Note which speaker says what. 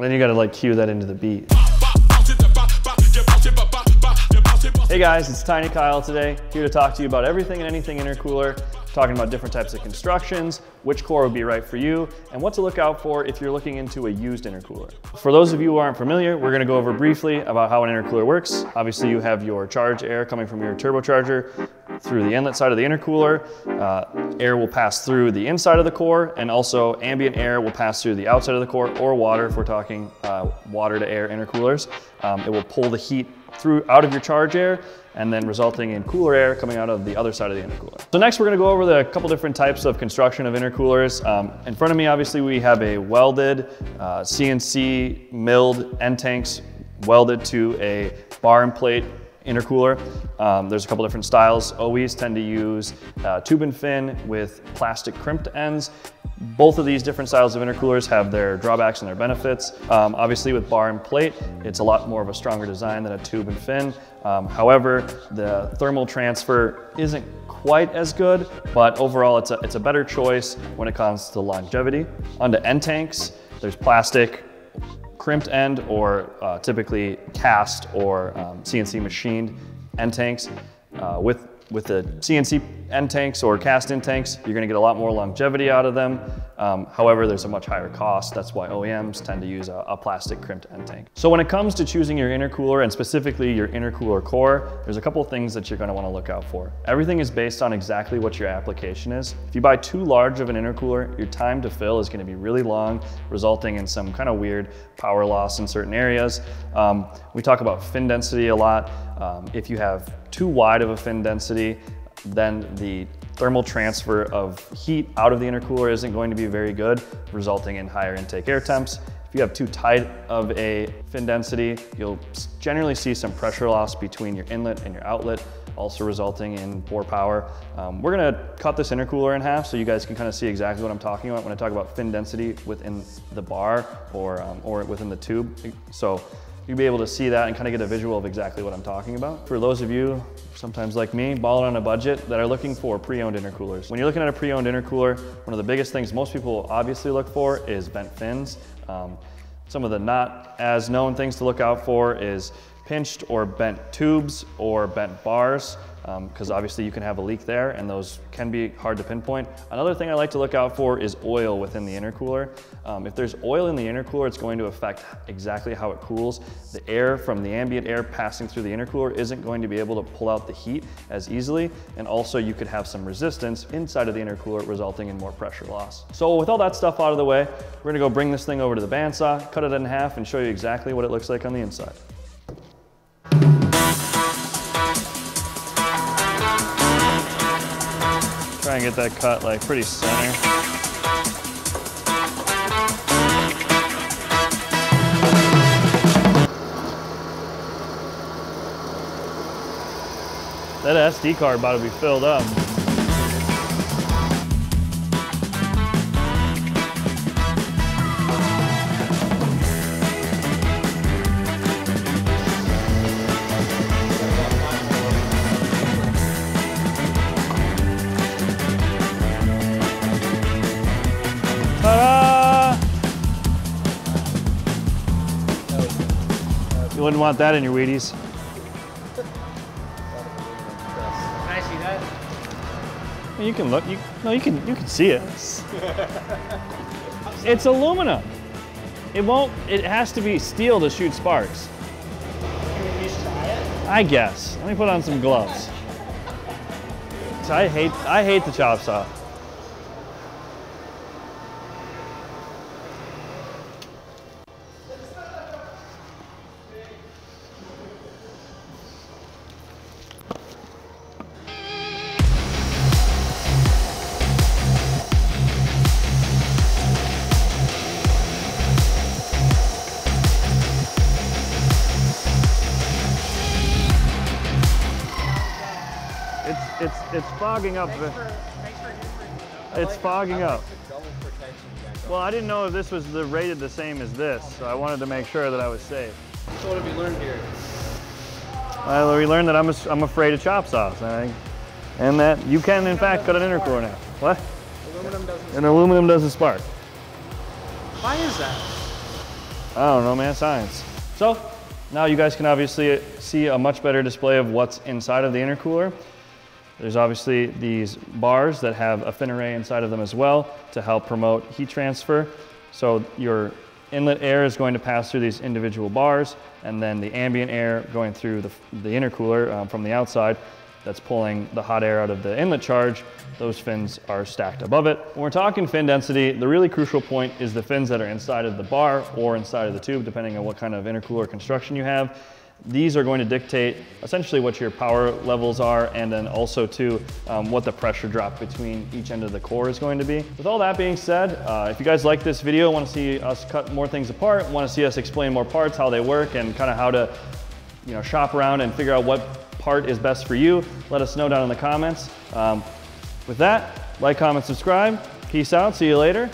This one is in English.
Speaker 1: Then you gotta like cue that into the beat. Hey guys, it's Tiny Kyle today, here to talk to you about everything and anything intercooler, talking about different types of constructions, which core would be right for you, and what to look out for if you're looking into a used intercooler. For those of you who aren't familiar, we're gonna go over briefly about how an intercooler works. Obviously you have your charge air coming from your turbocharger through the inlet side of the intercooler. Uh, air will pass through the inside of the core, and also ambient air will pass through the outside of the core, or water if we're talking uh, water to air intercoolers. Um, it will pull the heat through out of your charge air and then resulting in cooler air coming out of the other side of the intercooler. So next we're gonna go over the couple different types of construction of intercoolers. Um, in front of me obviously we have a welded uh, CNC milled end tanks welded to a bar and plate intercooler. Um, there's a couple different styles. OEs tend to use uh, tube and fin with plastic crimped ends. Both of these different styles of intercoolers have their drawbacks and their benefits. Um, obviously with bar and plate, it's a lot more of a stronger design than a tube and fin. Um, however, the thermal transfer isn't quite as good, but overall it's a, it's a better choice when it comes to longevity. Onto end tanks, there's plastic crimped end or uh, typically cast or um, CNC machined end tanks. Uh, with with the CNC end tanks or cast end tanks, you're gonna get a lot more longevity out of them. Um, however, there's a much higher cost. That's why OEMs tend to use a, a, plastic crimped end tank. So when it comes to choosing your intercooler and specifically your intercooler core, there's a couple things that you're gonna wanna look out for. Everything is based on exactly what your application is. If you buy too large of an intercooler, your time to fill is gonna be really long, resulting in some kind of weird power loss in certain areas. Um, we talk about fin density a lot. Um, if you have too wide of a fin density, then the thermal transfer of heat out of the intercooler isn't going to be very good, resulting in higher intake air temps. If you have too tight of a fin density, you'll generally see some pressure loss between your inlet and your outlet, also resulting in poor power. Um, we're gonna cut this intercooler in half so you guys can kind of see exactly what I'm talking about when I talk about fin density within the bar or, um, or within the tube. So you'll be able to see that and kind of get a visual of exactly what I'm talking about. For those of you, sometimes like me, balling on a budget that are looking for pre-owned intercoolers. When you're looking at a pre-owned intercooler, one of the biggest things most people obviously look for is bent fins. Um, some of the not as known things to look out for is pinched or bent tubes or bent bars because um, obviously you can have a leak there and those can be hard to pinpoint. Another thing I like to look out for is oil within the intercooler. Um, if there's oil in the intercooler, it's going to affect exactly how it cools. The air from the ambient air passing through the intercooler isn't going to be able to pull out the heat as easily. And also you could have some resistance inside of the intercooler resulting in more pressure loss. So with all that stuff out of the way, we're gonna go bring this thing over to the bandsaw, cut it in half and show you exactly what it looks like on the inside. Try and get that cut like pretty center. That SD card about to be filled up. You wouldn't want that in your Wheaties. Can
Speaker 2: I see that?
Speaker 1: You can look. You, no, you can. You can see it. it's aluminum. It won't. It has to be steel to shoot sparks.
Speaker 2: Can we try it?
Speaker 1: I guess. Let me put on some gloves. I hate. I hate the chop saw. Fogging up.
Speaker 2: Thanks for, thanks for
Speaker 1: It's fogging up.
Speaker 3: double protection.
Speaker 1: Well, I didn't know if this was the rated the same as this, so I wanted to make sure that I was safe.
Speaker 3: So what have you learned here?
Speaker 1: Well, we learned that I'm, a, I'm afraid of chop saws, and, I, and that you can, in fact, cut an intercooler now. What?
Speaker 3: Aluminum doesn't.
Speaker 1: And aluminum doesn't spark.
Speaker 2: Why is that?
Speaker 1: I don't know, man, science. So now you guys can obviously see a much better display of what's inside of the intercooler. There's obviously these bars that have a fin array inside of them as well to help promote heat transfer. So your inlet air is going to pass through these individual bars and then the ambient air going through the, the intercooler um, from the outside that's pulling the hot air out of the inlet charge, those fins are stacked above it. When we're talking fin density, the really crucial point is the fins that are inside of the bar or inside of the tube, depending on what kind of intercooler construction you have. These are going to dictate essentially what your power levels are and then also to um, what the pressure drop between each end of the core is going to be. With all that being said, uh, if you guys like this video, want to see us cut more things apart, want to see us explain more parts, how they work and kind of how to you know, shop around and figure out what part is best for you, let us know down in the comments. Um, with that, like, comment, subscribe. Peace out. See you later.